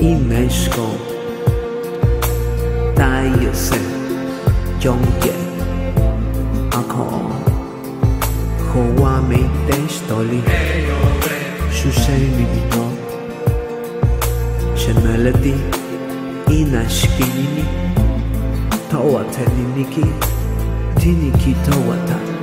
imeshko tayose jonke ako hoa me testoli shushay migito shemelati inashkinini towateniniki tiniki towata ako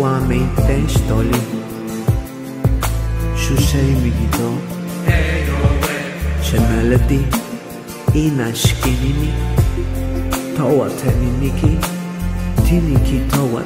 oameni te stoli Σου σε ημιγητό. Σε μελετή Είναι σκηνή Τόα τε νίκη. Τι νίκη τόα